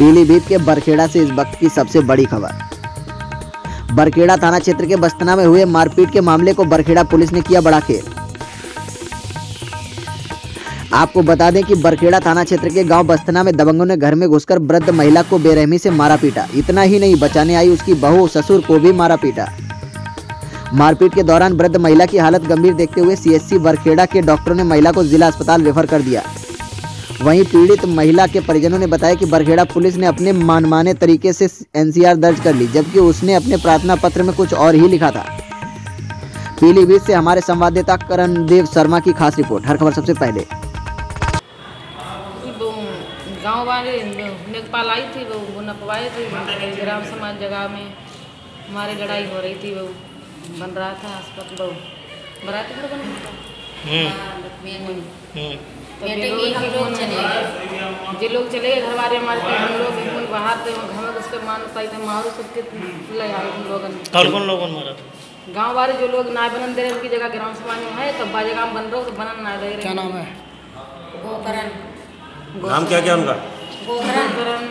पीलीभीत के बरखेड़ा से इस वक्त की सबसे बड़ी खबर। बरखेड़ा थाना क्षेत्र के बस्तना में हुए मारपीट के मामले को बरखेड़ा पुलिस ने किया बड़ा खेल। आपको बता दें कि बरखेड़ा थाना क्षेत्र के गाँव बस्तना में दबंगों ने घर में घुसकर वृद्ध महिला को बेरहमी से मारा पीटा। इतना ही नहीं, बचाने आई उसकी बहू ससुर को भी मारा पीटा। मारपीट के दौरान वृद्ध महिला की हालत गंभीर देखते हुए सीएससी बरखेड़ा के डॉक्टरों ने महिला को जिला अस्पताल रेफर कर दिया। वहीं पीड़ित महिला के परिजनों ने बताया कि बरखेड़ा पुलिस ने अपने मनमाने तरीके से एनसीआर दर्ज कर ली जबकि उसने अपने प्रार्थना पत्र में कुछ और ही लिखा था। पीलीभीत से हमारे संवाददाता करण देव शर्मा की खास रिपोर्ट हर खबर सबसे पहले। गाँव वाले लेखपाल आई थी वो वो नपवाए थे ग्राम समाज जगह में हमारी लड़ाई हो रही थी वो बन रहा था अस्पताल वो बराती बन रहा था? तो ये लोग जो लोग चले गए घर वाले हमारे हम लोग बाहर थे घर में उसके मान पाई थे मारो सबके ले आए हम लोग कौन कौन लोगों ने मारा? था गाँव वाले जो लोग ना बनन दे रहे उनकी जगह ग्राम समाज में है तो बाजे काम बन रहे हो तो बनन ना दे रहे क्या नाम है? गोकरण। नाम क्या क्या उनका? गोकरण गोकरण।